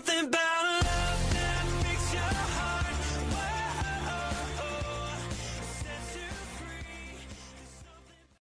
something bad